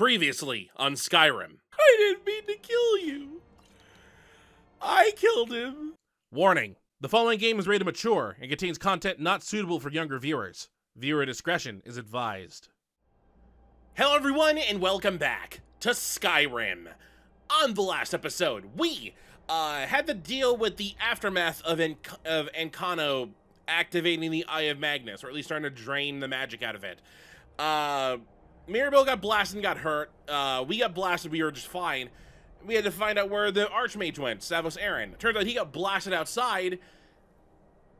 Previously on Skyrim. I didn't mean to kill you. I killed him. Warning the following game is rated mature and contains content not suitable for younger viewers. Viewer discretion is advised. Hello, everyone, and welcome back to Skyrim. On the last episode, we uh, had to deal with the aftermath of, en- of Ancano activating the Eye of Magnus, or at least starting to drain the magic out of it. Uh, Mirabelle got blasted and got hurt. Uh, we got blasted, we were just fine. We had to find out where the Archmage went, Savos Aren. Turns out he got blasted outside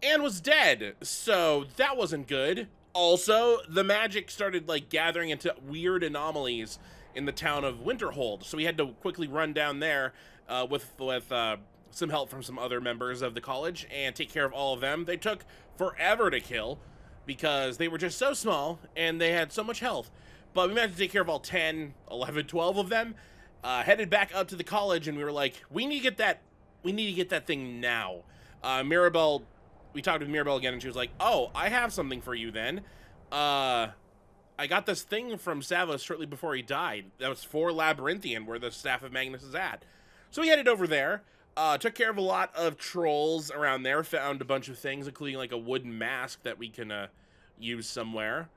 and was dead, so that wasn't good. Also, the magic started like gathering into weird anomalies in the town of Winterhold, so we had to quickly run down there uh, with with uh, some help from some other members of the college and take care of all of them. They took forever to kill because they were just so small and they had so much health. But we managed to take care of all 10, 11, 12 of them. Uh, headed back up to the college, and we were like, we need to get that, we need to get that thing now. Uh, Mirabelle, we talked with Mirabelle again, and she was like, oh, I have something for you then. Uh, I got this thing from Savos shortly before he died. That was for Labyrinthian, where the Staff of Magnus is at. So we headed over there, uh, took care of a lot of trolls around there, found a bunch of things, including like a wooden mask that we can uh, use somewhere.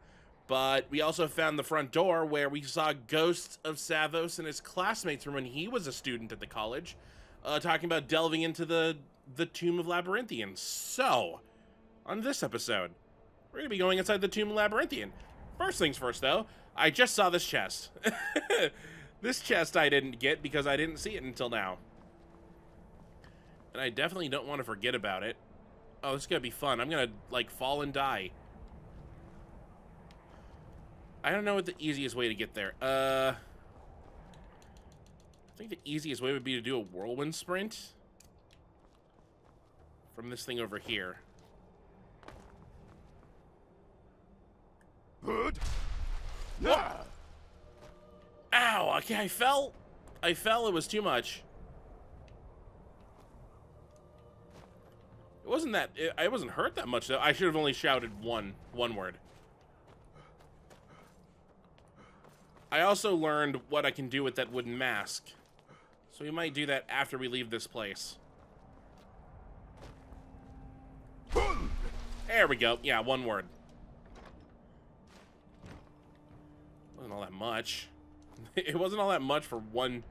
But we also found the front door where we saw ghosts of Savos and his classmates from when he was a student at the college, uh, talking about delving into the the Tomb of Labyrinthian. So, on this episode, we're gonna be going inside the Tomb of Labyrinthian. First things first, though, I just saw this chest. this chest I didn't get because I didn't see it until now. And I definitely don't want to forget about it. Oh, this is gonna be fun. I'm gonna, like, fall and die. I don't know what the easiest way to get there. Uh, I think the easiest way would be to do a whirlwind sprint from this thing over here. Good. Whoa. Ow! Okay, I fell. I fell. It was too much. It wasn't that. It, I wasn't hurt that much though. I should have only shouted one one word. I also learned what I can do with that wooden mask. So we might do that after we leave this place. There we go. Yeah, one word. Wasn't all that much. it wasn't all that much for one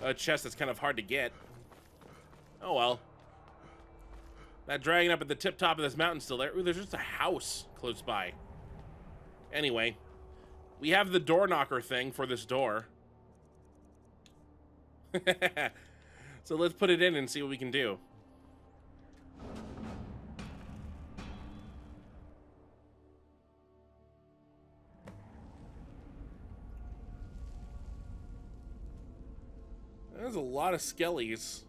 uh, chest that's kind of hard to get. Oh well. That dragon up at the tip top of this mountain still there. Ooh, there's just a house close by. Anyway, we have the door knocker thing for this door. so let's put it in and see what we can do. There's a lot of skellies.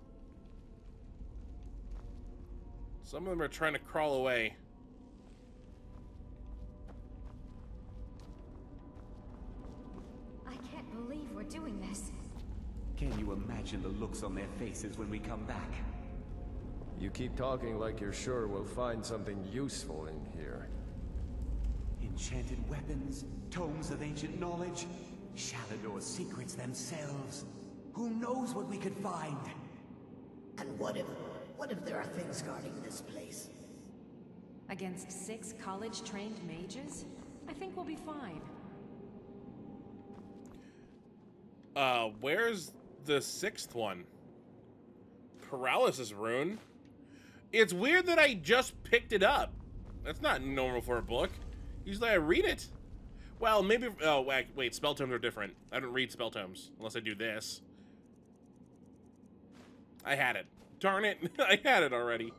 Some of them are trying to crawl away. Imagine the looks on their faces when we come back? You keep talking like you're sure we'll find something useful in here. Enchanted weapons, tomes of ancient knowledge, Shalidor's secrets themselves. Who knows what we could find? And what if, what if there are things guarding this place? Against six college-trained mages? I think we'll be fine. Uh, where's the sixth one? Paralysis rune? It's weird that I just picked it up. That's not normal for a book. Usually I read it. Well, maybe... Oh, wait, wait, spell tomes are different. I don't read spell tomes unless I do this. I had it. Darn it. I had it already.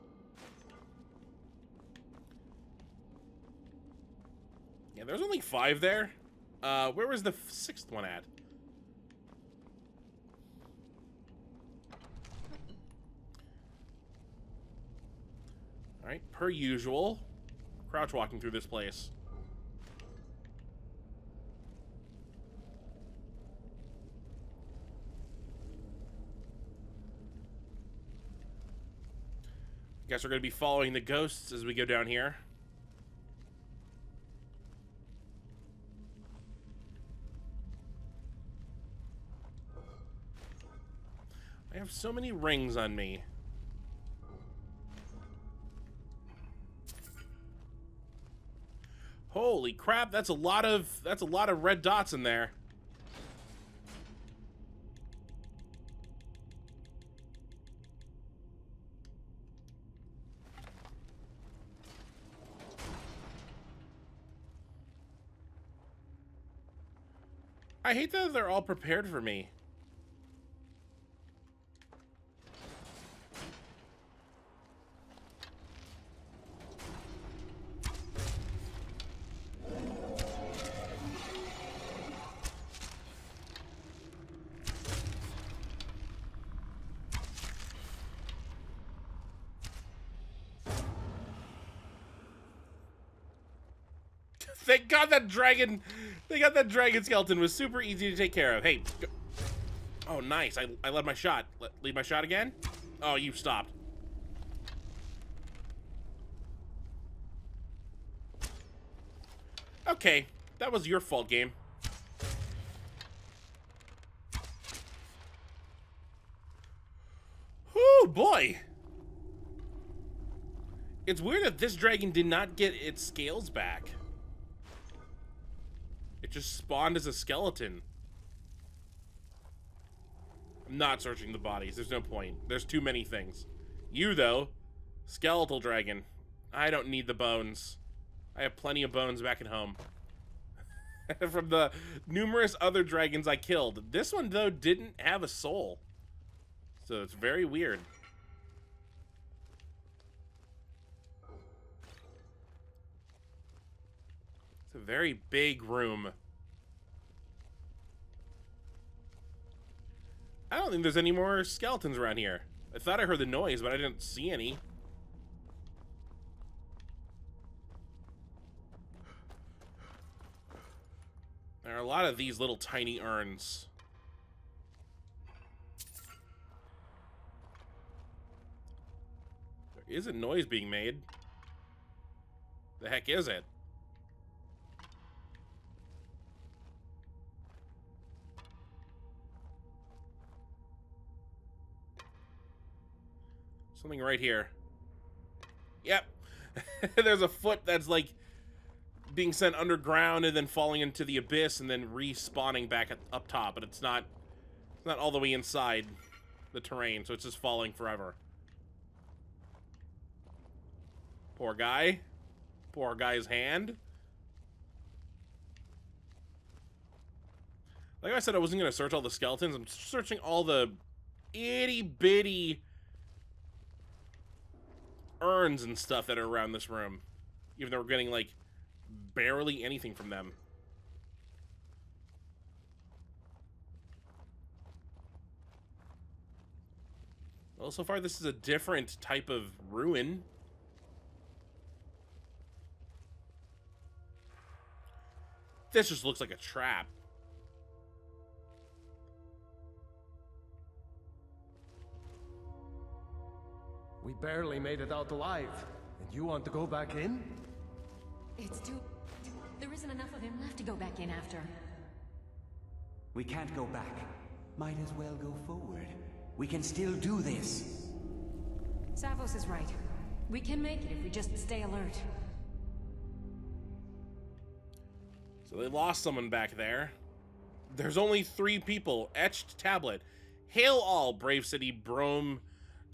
Yeah, there's only five there. Uh, where was the sixth one at? Alright, per usual. Crouch walking through this place. Guess we're going to be following the ghosts as we go down here. I have so many rings on me. Holy crap, that's a lot of that's a lot of red dots in there. I hate that they're all prepared for me. God that dragon, they got that dragon skeleton was super easy to take care of. Hey, oh nice, I, I led my shot. Let, lead my shot again? Oh, you stopped. Okay, that was your fault, game. Oh boy. It's weird that this dragon did not get its scales back. Just spawned as a skeleton. I'm not searching the bodies. There's no point. There's too many things. You, though, skeletal dragon. I don't need the bones. I have plenty of bones back at home. From the numerous other dragons I killed. This one, though, didn't have a soul. So it's very weird. It's a very big room. I don't think there's any more skeletons around here. I thought I heard the noise, but I didn't see any. There are a lot of these little tiny urns. There is a noise being made. The heck is it? Something right here. Yep. There's a foot that's like being sent underground and then falling into the abyss and then respawning back at, up top, but it's not it's not all the way inside the terrain, so it's just falling forever. Poor guy. Poor guy's hand. Like I said, I wasn't going to search all the skeletons. I'm searching all the itty bitty urns and stuff that are around this room. Even though we're getting, like, barely anything from them. Well, so far this is a different type of ruin. This just looks like a trap. We barely made it out alive. And you want to go back in? It's too... There isn't enough of him left to go back in after. We can't go back. Might as well go forward. We can still do this. Savos is right. We can make it if we just stay alert. So they lost someone back there. There's only three people. Etched tablet. Hail all, brave city Brome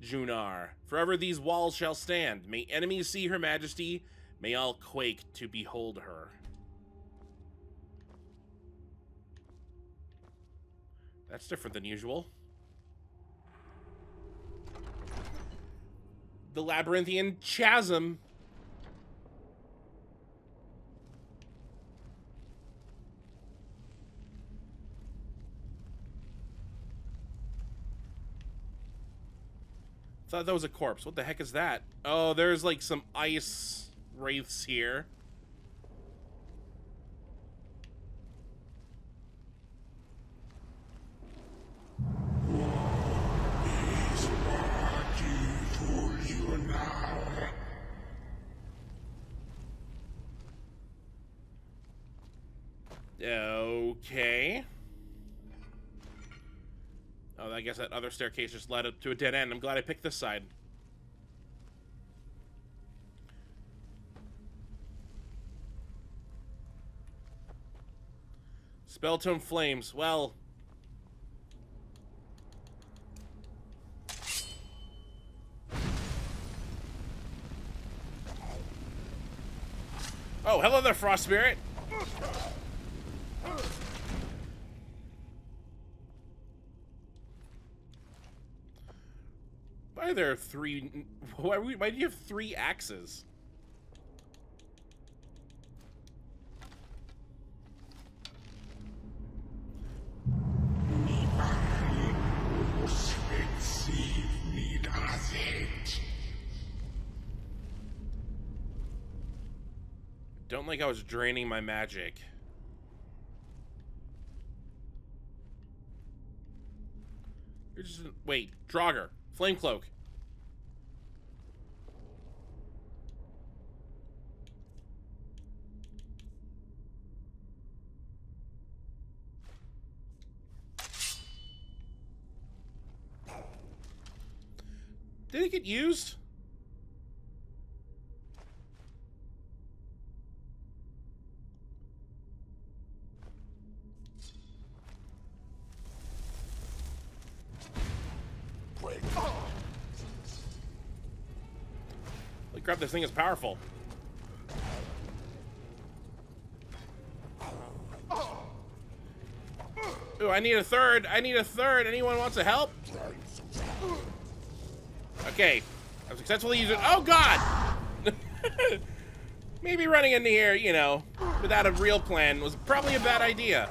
Junar. Forever these walls shall stand. May enemies see her majesty. May all quake to behold her. That's different than usual. The Labyrinthian Chasm. Thought that was a corpse. What the heck is that? Oh, there's like some ice wraiths here. I guess that other staircase just led up to a dead end. I'm glad I picked this side. Spelltome Flames. Well... Oh, hello there, Frost Spirit. Why are three... Why, why do you have three axes? Don't like I was draining my magic. You're just... Wait, Draugr. Flame Cloak. Get used? Holy crap, this thing is powerful. Ooh, I need a third. I need a third. Anyone wants to help? Okay. I've successfully used it. Oh, God! Maybe running into here, you know, without a real plan was probably a bad idea.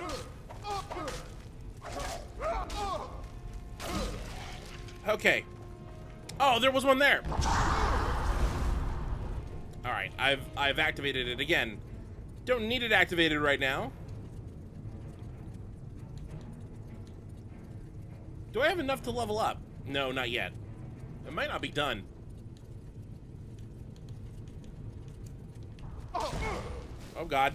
Okay. Oh, there was one there. All right, I've I've activated it again. Don't need it activated right now. Do I have enough to level up? No, not yet. It might not be done. Oh god.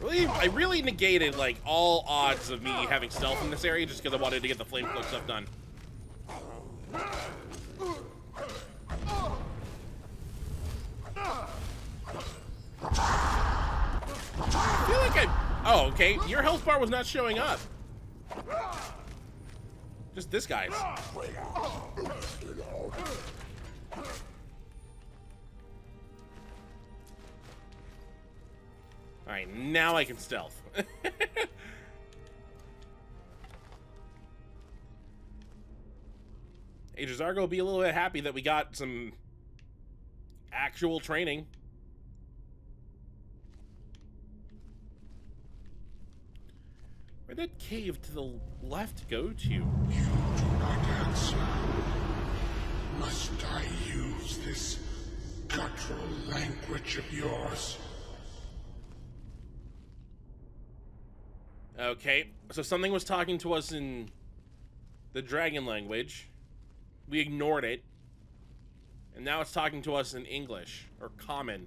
Really, I really negated like all odds of me having stealth in this area just because I wanted to get the flame cloak stuff done. I feel like I... Oh, okay. Your health bar was not showing up. Just this guy's. Alright, now I can stealth. Age of Zargo will be a little bit happy that we got some actual training. Where'd that cave to the left go to? You do not answer. Must I use this guttural language of yours? Okay, so something was talking to us in the dragon language. We ignored it. And now it's talking to us in English, or common.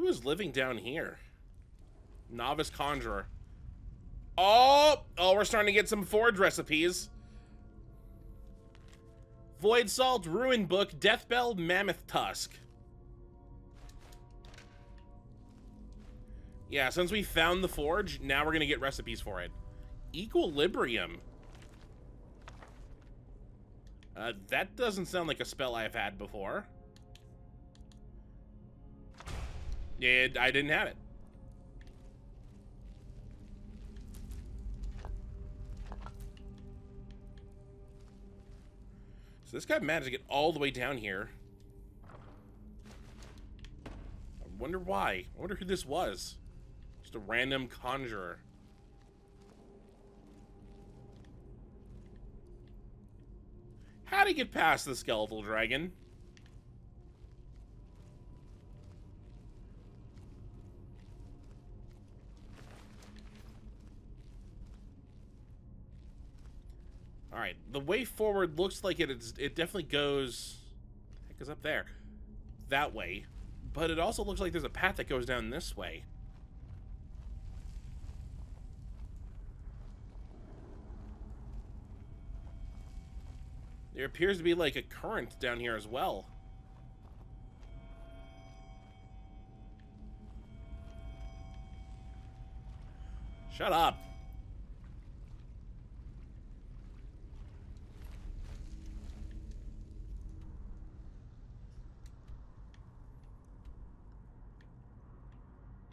Who is living down here? Novice Conjurer. Oh! Oh, we're starting to get some forge recipes. Void Salt, Ruin Book, Deathbell, Mammoth Tusk. Yeah, since we found the forge, now we're going to get recipes for it. Equilibrium. Uh, that doesn't sound like a spell I've had before. Yeah, I didn't have it. So this guy managed to get all the way down here. I wonder why. I wonder who this was. Just a random conjurer. How'd he get past the skeletal dragon? The way forward looks like it is. It definitely goes. Heck is up there, that way, but it also looks like there's a path that goes down this way. There appears to be like a current down here as well. Shut up.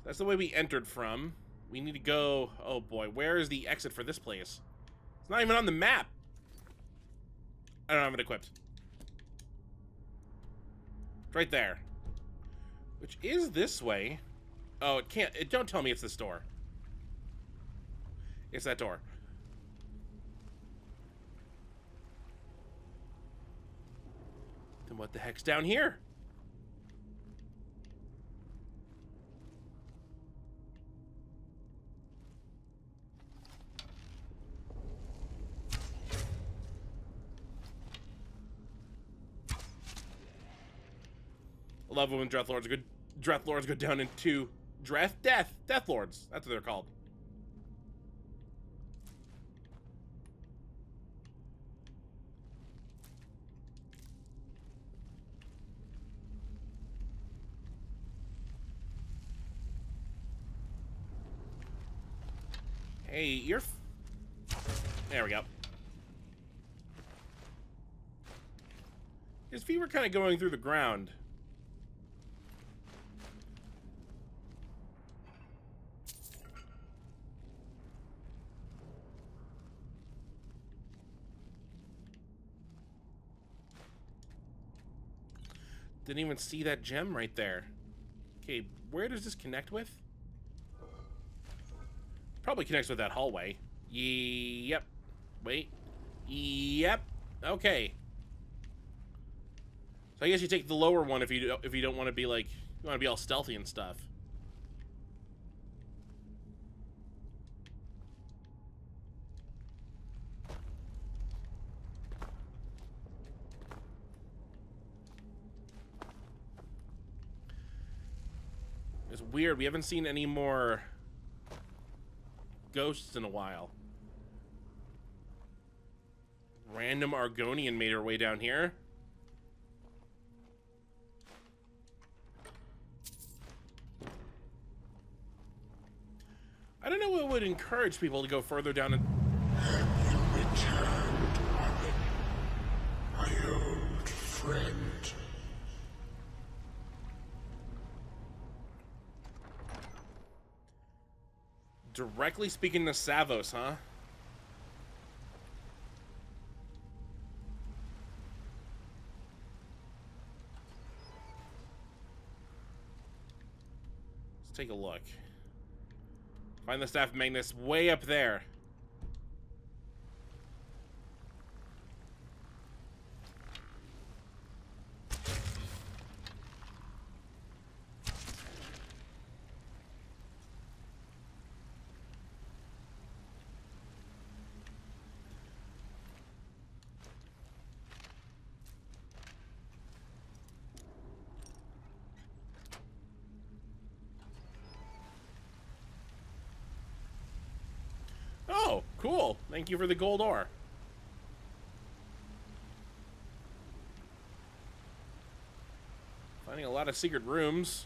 That's the way we entered from. We need to go... Oh boy, where is the exit for this place? It's not even on the map. I don't have it equipped. It's right there. Which is this way. Oh, it can't... It, don't tell me it's this door. It's that door. Then what the heck's down here? Love when Dreath Lords go Dreath Lords go down into Dreath Death Death Lords. That's what they're called. Hey, you're. there we go. His feet were kind of going through the ground. Didn't even see that gem right there. Okay, where does this connect with? Probably connects with that hallway. Yep. Wait. Yep. Okay. So I guess you take the lower one if you if you don't want to be like you want to be all stealthy and stuff. Weird. We haven't seen any more ghosts in a while. Random Argonian made her way down here. I don't know what would encourage people to go further down and directly speaking to Savos, huh? Let's take a look. Find the staff Magnus way up there. Oh, cool. Thank you for the gold ore. Finding a lot of secret rooms.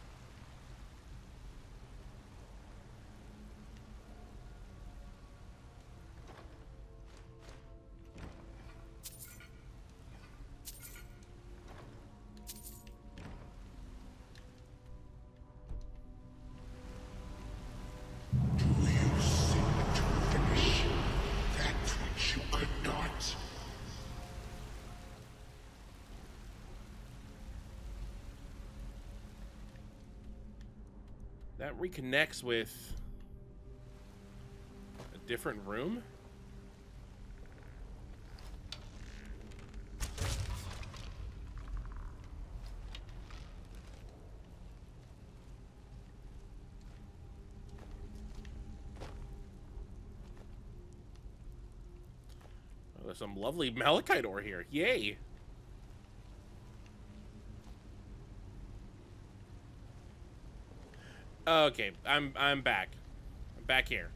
That reconnects with a different room? there's some lovely malachite ore here. Yay! Okay, I'm I'm back. I'm back here.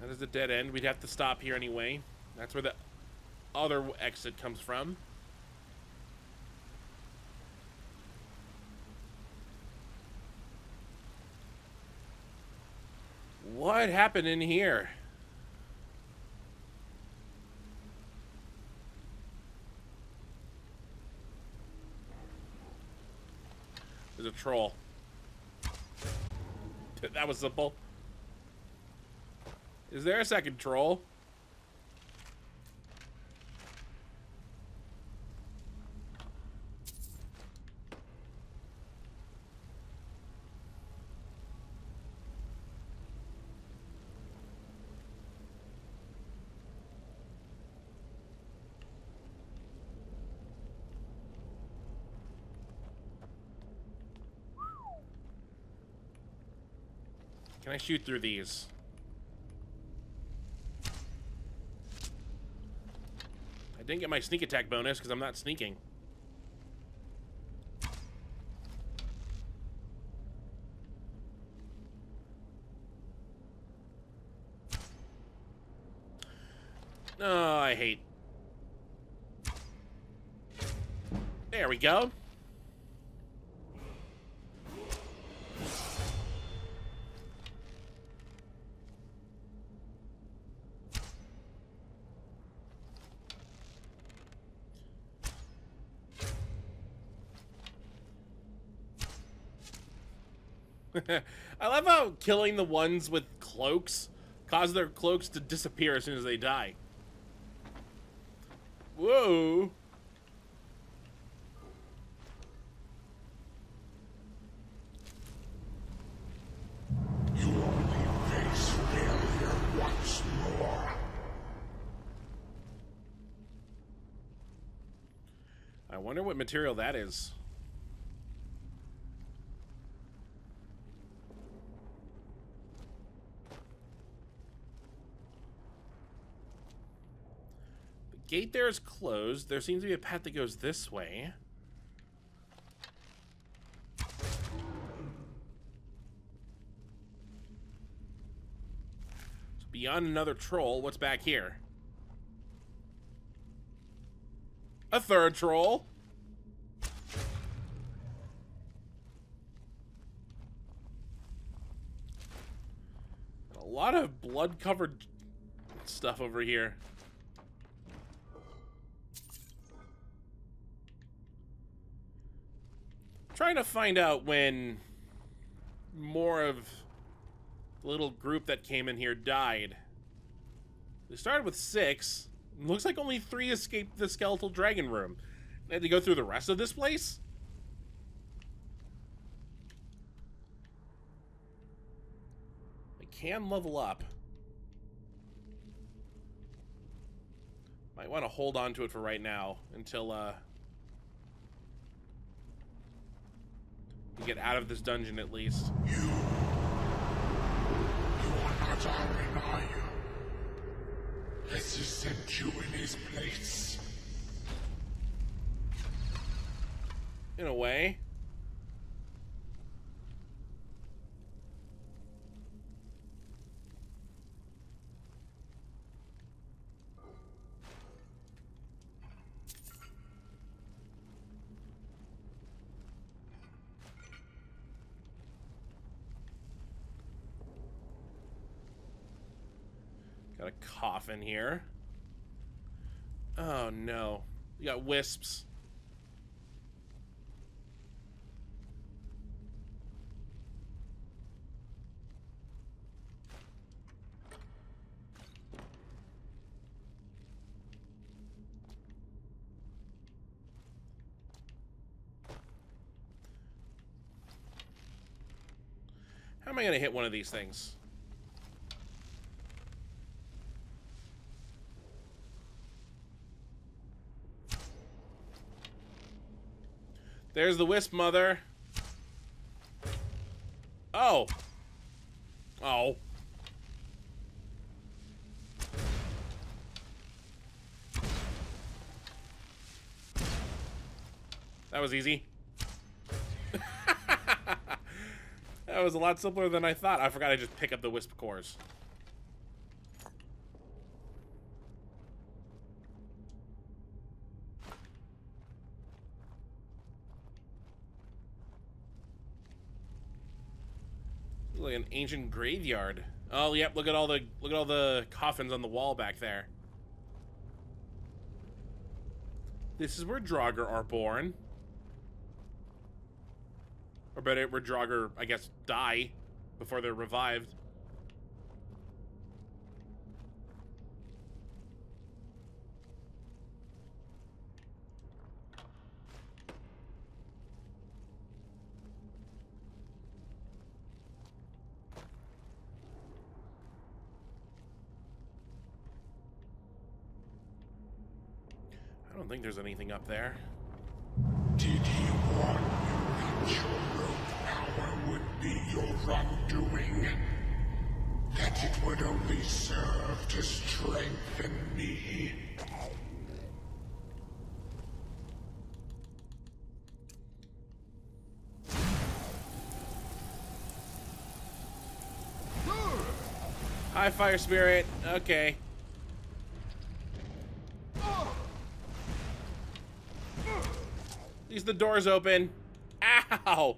That is a dead end. We'd have to stop here anyway. That's where the other exit comes from. What happened in here? Troll. That was simple. Is there a second troll? Can I shoot through these? I didn't get my sneak attack bonus because I'm not sneaking. Oh, I hate. There we go. Killing the ones with cloaks cause their cloaks to disappear as soon as they die. Whoa. You only face failure once more. I wonder what material that is. Gate there is closed. There seems to be a path that goes this way. So beyond another troll, what's back here? A third troll. A lot of blood-covered stuff over here. Trying to find out when more of the little group that came in here died. They started with six. Looks like only three escaped the skeletal dragon room. They had to go through the rest of this place? I can level up. Might want to hold on to it for right now until uh, we get out of this dungeon at least. You are not Armin, are you? Let's just sent you in his place. In a way. Got a coffin here. Oh no. You got wisps. How am I going to hit one of these things? There's the Wisp Mother. Oh. Oh. That was easy. that was a lot simpler than I thought. I forgot I just pick up the Wisp cores. like an ancient graveyard. Oh, yep. Look at all the look at all the coffins on the wall back there. This is where Draugr are born. Or better, where Draugr, I guess, die before they're revived. There's anything up there. Did he warn you that your willpower would be your undoing? That it would only serve to strengthen me? Hi, Fire Spirit. Okay. Least the door's open. Ow!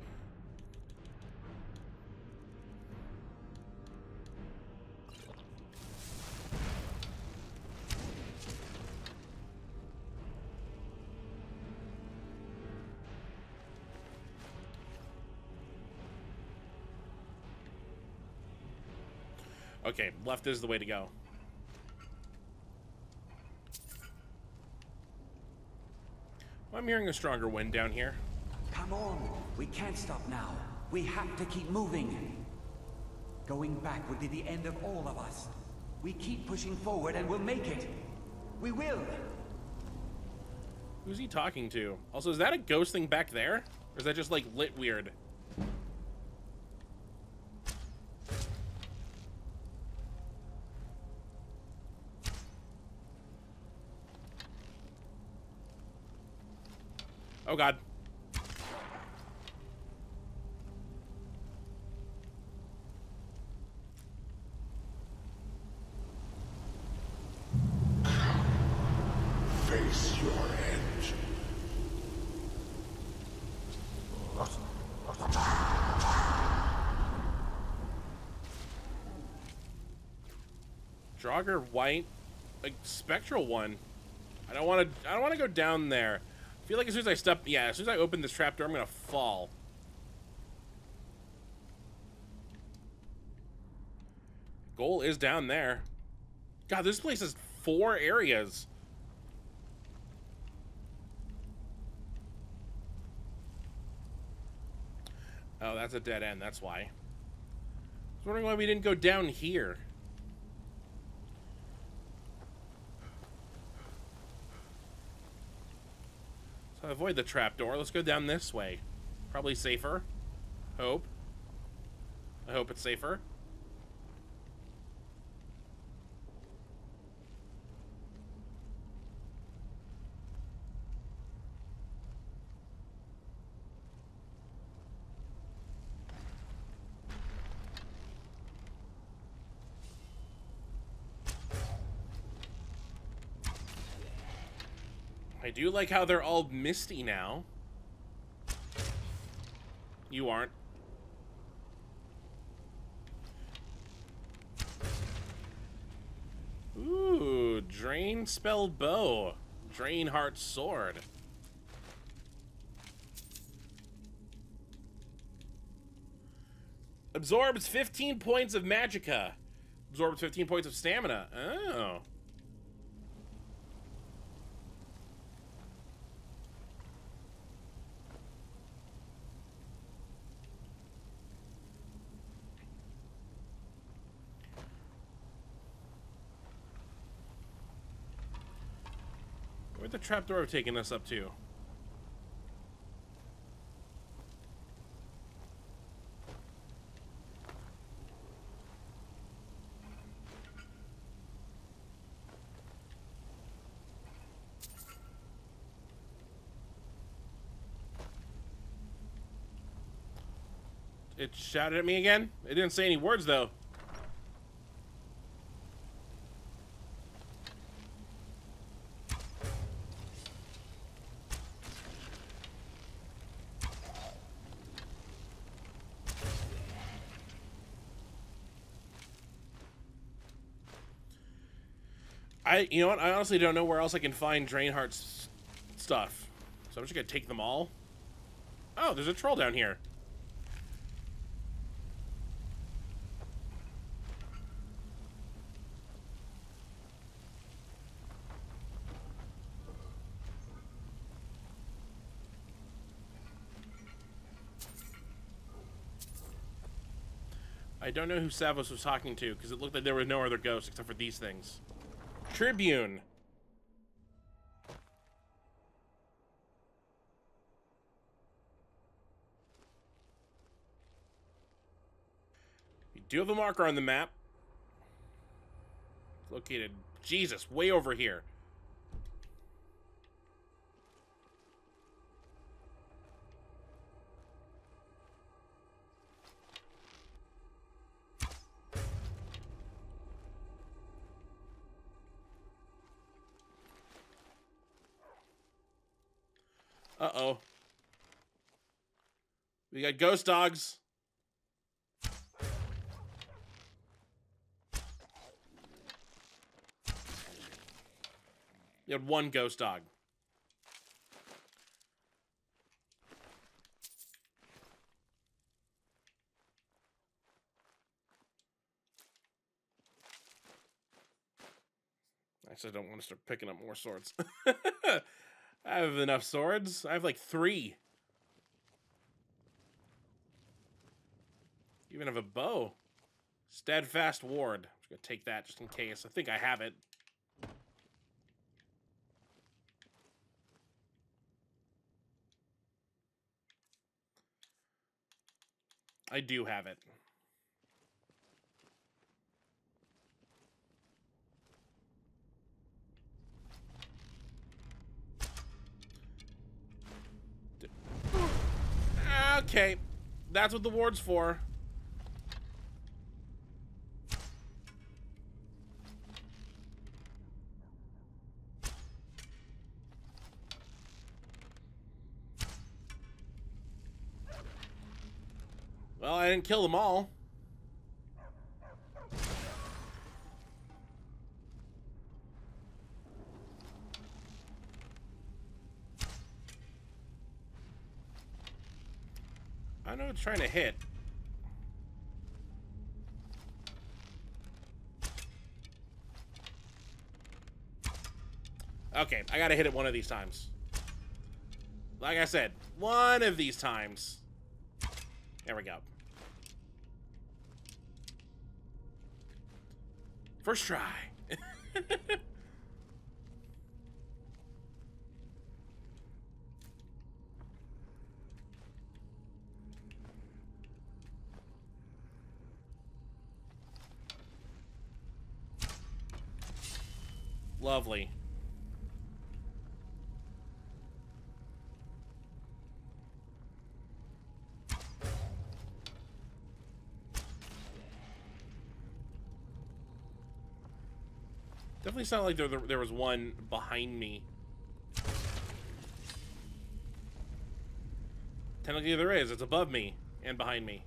Okay, left is the way to go. I'm hearing a stronger wind down here. Come on, we can't stop now. We have to keep moving. Going back would be the end of all of us. We keep pushing forward and we'll make it. We will. Who's he talking to? Also, is that a ghost thing back there? Or is that just like lit weird? God. Face your end. Draugr white, like spectral one. I don't want to. I don't want to go down there. I feel like as soon as I step, yeah, as soon as I open this trap door, I'm gonna fall. Goal is down there. God, this place has four areas. Oh, that's a dead end. That's why. I was wondering why we didn't go down here. Avoid the trapdoor. Let's go down this way. Probably safer. Hope. I hope it's safer. I do like how they're all misty now. You aren't. Ooh, Drain Spell Bow. Drain Heart Sword. Absorbs 15 points of magicka. Absorbs 15 points of stamina. Oh. trapdoor taken us up to? It shouted at me again? It didn't say any words, though. I, you know what? I honestly don't know where else I can find Drainheart's stuff. So I'm just gonna take them all. Oh, there's a troll down here. I don't know who Savos was talking to, because it looked like there were no other ghosts except for these things. Tribune. We do have a marker on the map. Located, Jesus, way over here. We got ghost dogs. You had one ghost dog. I don't want to start picking up more swords. I have enough swords. I have like three. Even have a bow. Steadfast ward. I'm just gonna take that just in case. I think I have it. I do have it. Okay, that's what the ward's for. I didn't kill them all. I know it's trying to hit. Okay, I gotta hit it one of these times. Like I said, one of these times. There we go. First try. Lovely. Definitely sounded like there, there was one behind me. Technically there is. It's above me and behind me.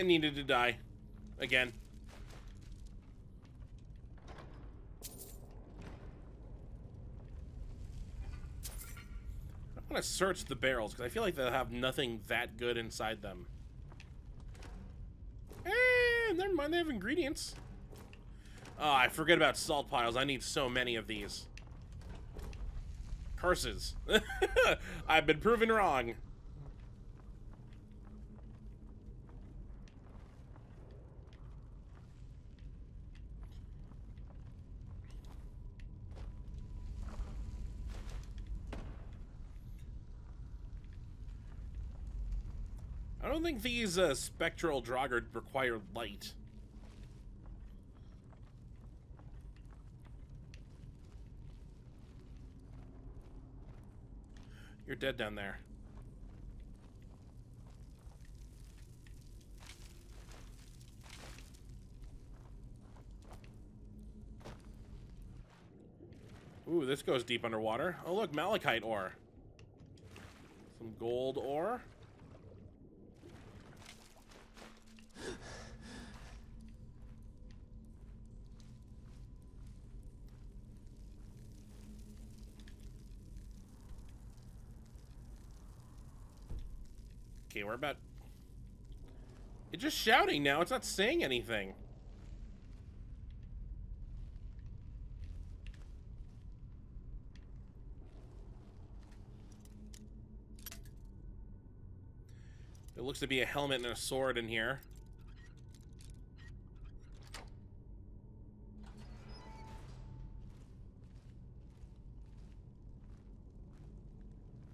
It needed to die. Again. I want to search the barrels, because I feel like they'll have nothing that good inside them. Eh, never mind, they have ingredients. Oh, I forget about salt piles. I need so many of these. Curses. I've been proven wrong. Don't think these uh, spectral Draugr require light. You're dead down there. Ooh, this goes deep underwater. Oh, look, malachite ore. Some gold ore. We're about... It's just shouting now. It's not saying anything. There looks to be a helmet and a sword in here.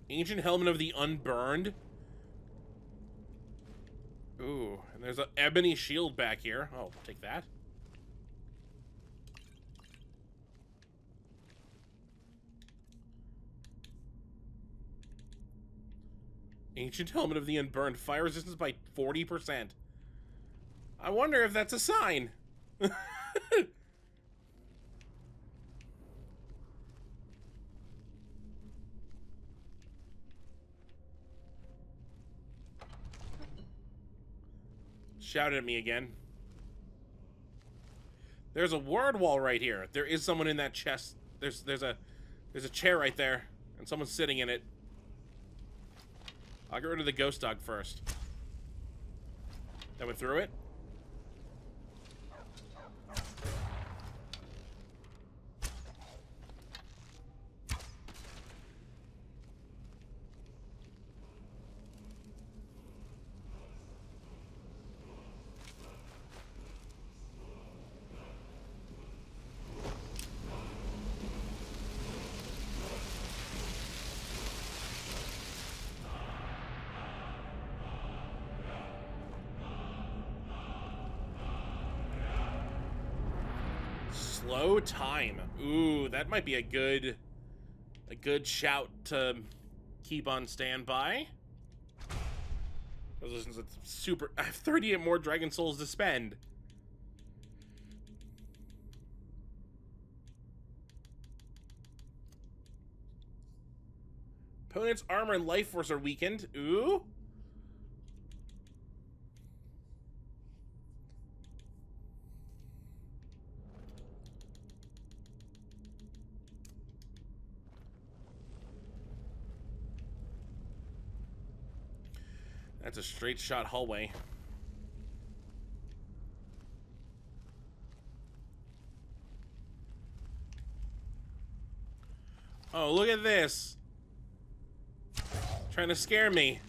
Ancient Helmet of the Unburned. Ooh, and there's an ebony shield back here. Oh, take that. Ancient Helmet of the Unburned. Fire resistance by 40%. I wonder if that's a sign. Shouted at me again. There's a word wall right here. There is someone in that chest. There's there's a there's a chair right there, and someone's sitting in it. I'll get rid of the ghost dog first. That went through it. Time. Ooh, that might be a good a good shout to keep on standby. It's super I have 38 more Dragon Souls to spend. Opponent's armor and life force are weakened. Ooh. That's a straight shot hallway. Oh, look at this. Trying to scare me.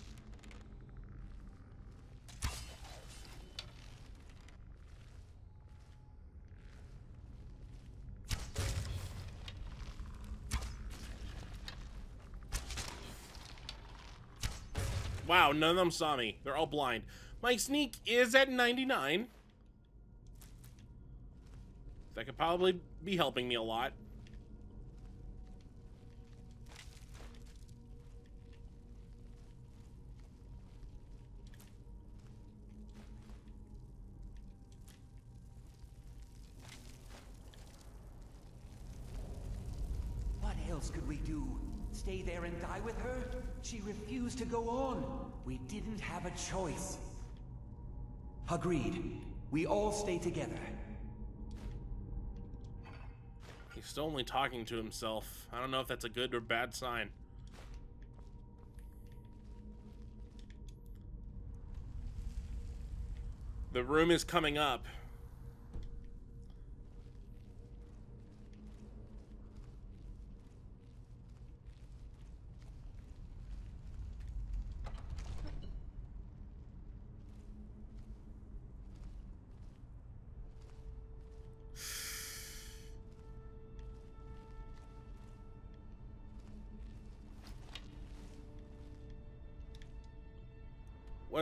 Wow, none of them saw me. They're all blind. My sneak is at 99. That could probably be helping me a lot. What else could we do? Stay there and die with her? She refused to go on. We didn't have a choice. Agreed. We all stay together. He's still only talking to himself. I don't know if that's a good or bad sign. The room is coming up.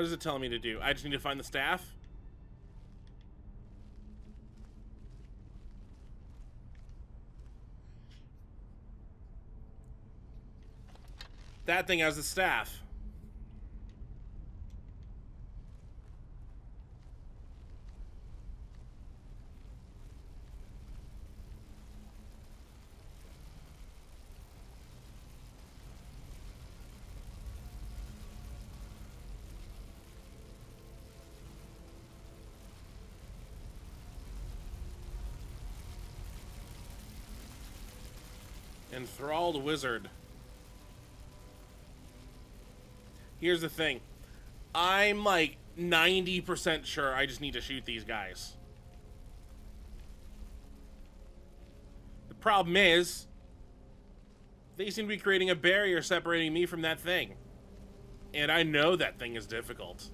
Does it tell me to do? I just need to find the staff? That thing has the staff. Enthralled wizard. Here's the thing. I'm like 90% sure I just need to shoot these guys. The problem is, they seem to be creating a barrier separating me from that thing. And I know that thing is difficult.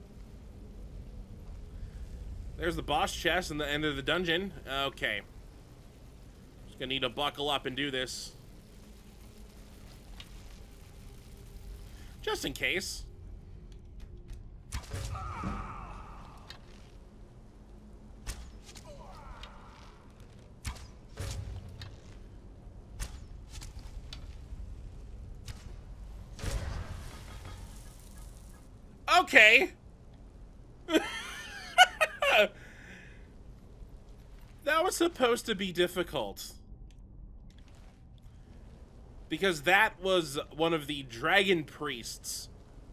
There's the boss chest in the end of the dungeon. Okay. Just gonna need to buckle up and do this. Just in case. Okay. that was supposed to be difficult. Because that was one of the dragon priests,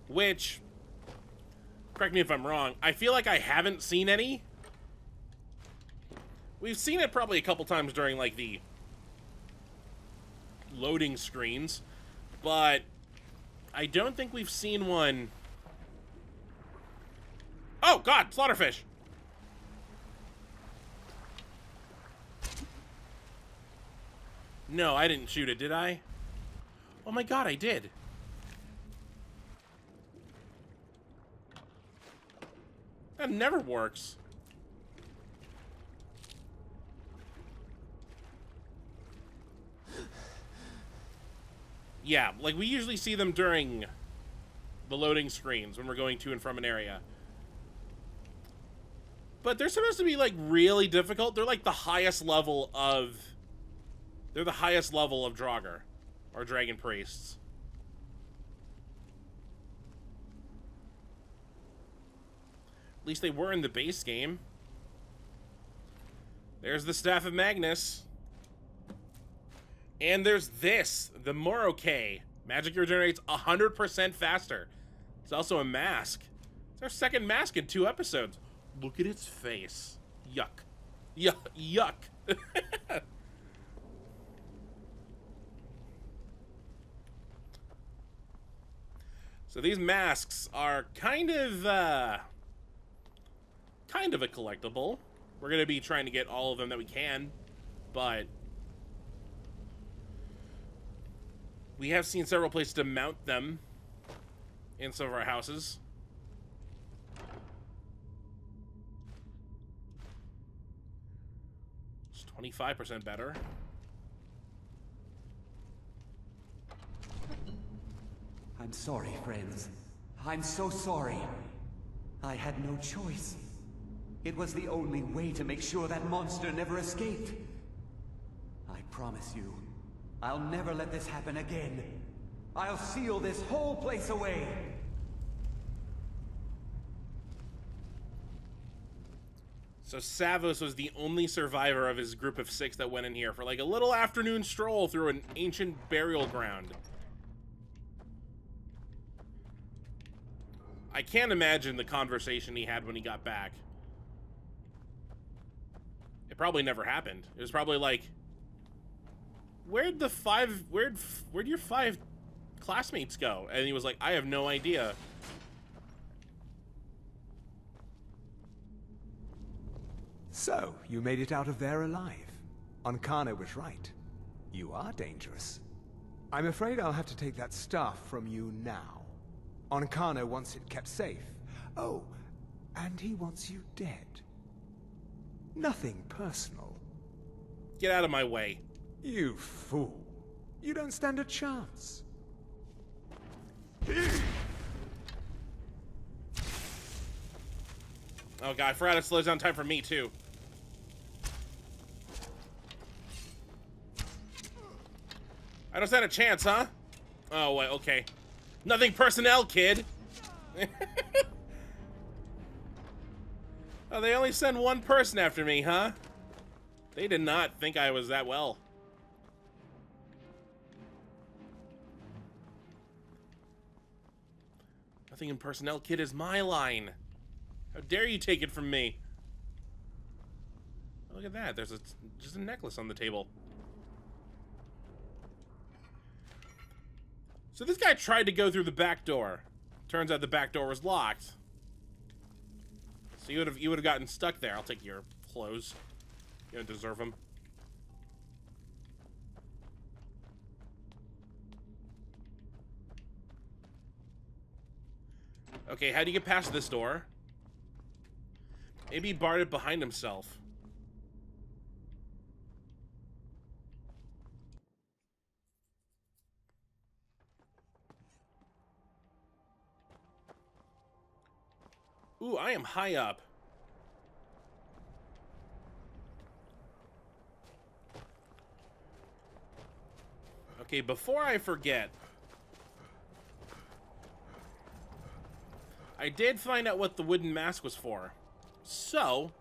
which, correct me if I'm wrong, I feel like I haven't seen any. We've seen it probably a couple times during, like, the loading screens, but I don't think we've seen one Oh, God, slaughterfish. No, I didn't shoot it, did I? Oh my god, I did. That never works. Yeah, like we usually see them during the loading screens when we're going to and from an area. But they're supposed to be like really difficult. They're like the highest level of they're the highest level of Draugr or dragon priests. At least they were in the base game. There's the Staff of Magnus. And there's this, the Morokei. Magic regenerates 100% faster. It's also a mask. It's our second mask in two episodes. Look at its face. Yuck. Yuck. Yuck. so these masks are kind of, uh, kind of a collectible. We're going to be trying to get all of them that we can, but we have seen several places to mount them in some of our houses. It's 25% better. I'm sorry, friends. I'm so sorry. I had no choice. It was the only way to make sure that monster never escaped. I promise you, I'll never let this happen again. I'll seal this whole place away. So Savos was the only survivor of his group of six that went in here for like a little afternoon stroll through an ancient burial ground. I can't imagine the conversation he had when he got back. It probably never happened. It was probably like, where'd the five, where'd, where'd your five classmates go? And he was like, I have no idea. So, you made it out of there alive. Ancano was right. You are dangerous. I'm afraid I'll have to take that staff from you now. Ancano wants it kept safe. Oh, and he wants you dead. Nothing personal. Get out of my way. You fool. You don't stand a chance. Oh god, I forgot it slows down time for me too. I don't stand a chance, huh? Oh, wait, okay. Nothing personnel, kid. oh, they only send one person after me, huh? They did not think I was that well. Nothing in personnel, kid, is my line. How dare you take it from me? Look at that. There's a, just a necklace on the table. So this guy tried to go through the back door. Turns out the back door was locked. So you would have you would have gotten stuck there. I'll take your clothes. You don't deserve them. Okay, how do you get past this door? Maybe he barred it behind himself. Ooh, I am high up. Okay, before I forget, I did find out what the wooden mask was for. So,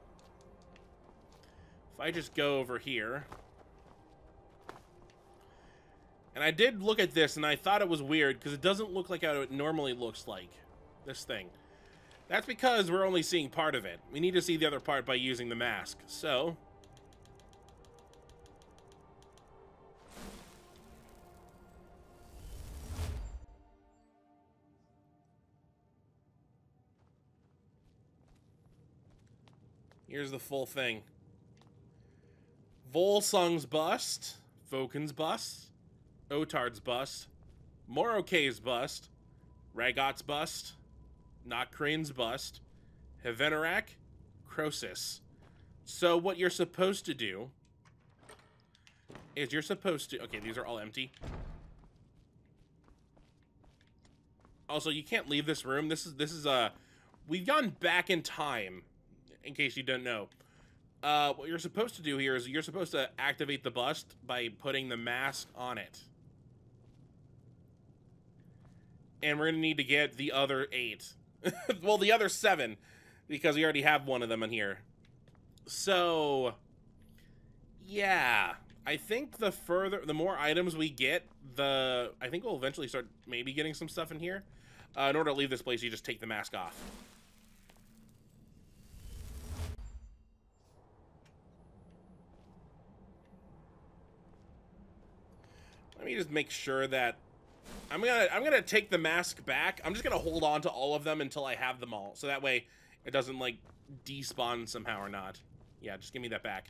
if I just go over here, and I did look at this and I thought it was weird because it doesn't look like how it normally looks like, this thing. That's because we're only seeing part of it. We need to see the other part by using the mask. So... Here's the full thing. Volsung's bust, Vokun's bust, Otar's bust, Morokei's bust, Rahgot's bust, Nahkriin's bust, Hevnoraak, Krosis. So what you're supposed to do is you're supposed to... Okay, these are all empty. Also, you can't leave this room. This is this is uh we've gone back in time in case you don't know. Uh, what you're supposed to do here is you're supposed to activate the bust by putting the mask on it. And we're going to need to get the other eight. well, the other seven, because we already have one of them in here. So, yeah. I think the further, the more items we get, the, I think we'll eventually start maybe getting some stuff in here. Uh, in order to leave this place, you just take the mask off. Let me just make sure that I'm gonna I'm gonna take the mask back. I'm just gonna hold on to all of them until I have them all, so that way it doesn't like despawn somehow or not. Yeah, just give me that back.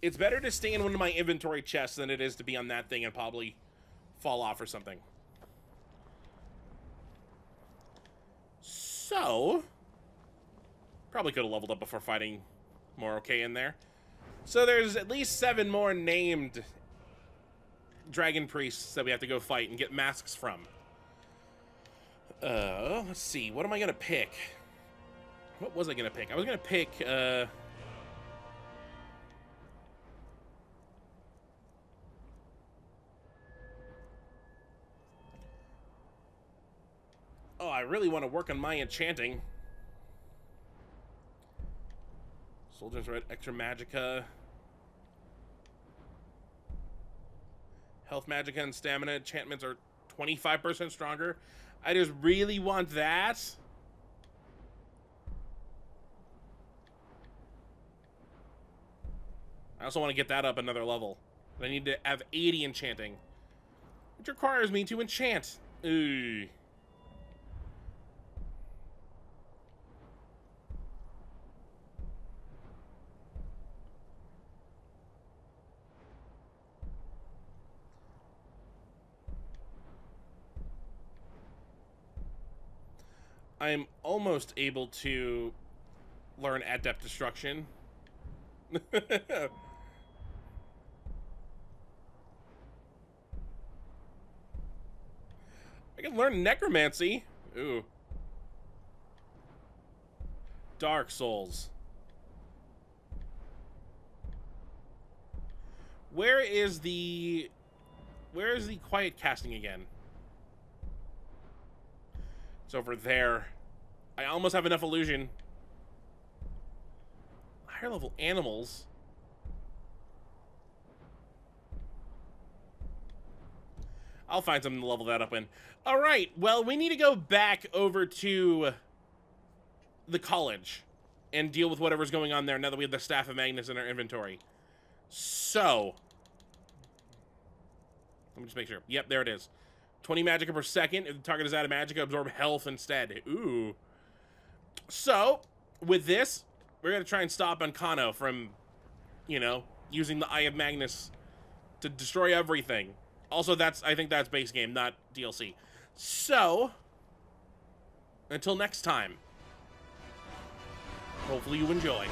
It's better to stay in one of my inventory chests than it is to be on that thing and probably fall off or something. So, probably could have leveled up before fighting Morokei in there. So there's at least seven more named dragon priests that we have to go fight and get masks from. Uh, let's see. What am I gonna pick? What was I gonna pick? I was gonna pick, uh... Oh, I really want to work on my enchanting. Soldier's Red, Extra Magicka. Health, magic, and Stamina enchantments are 25% stronger. I just really want that. I also want to get that up another level. I need to have 80 enchanting. Which requires me to enchant. Ooh. I'm almost able to learn Adept Destruction. I can learn Necromancy. Ooh. Dark Souls. Where is the... Where is the quiet casting again? It's over there. I almost have enough illusion. Higher level animals. I'll find something to level that up in. All right, well, we need to go back over to the college and deal with whatever's going on there now that we have the Staff of Magnus in our inventory. So, let me just make sure. Yep, there it is. 20 magicka per second. If the target is out of magicka, absorb health instead. Ooh. So, with this, we're going to try and stop Ancano from, you know, using the Eye of Magnus to destroy everything. Also, that's I think that's base game, not DLC. So, until next time, hopefully you enjoy.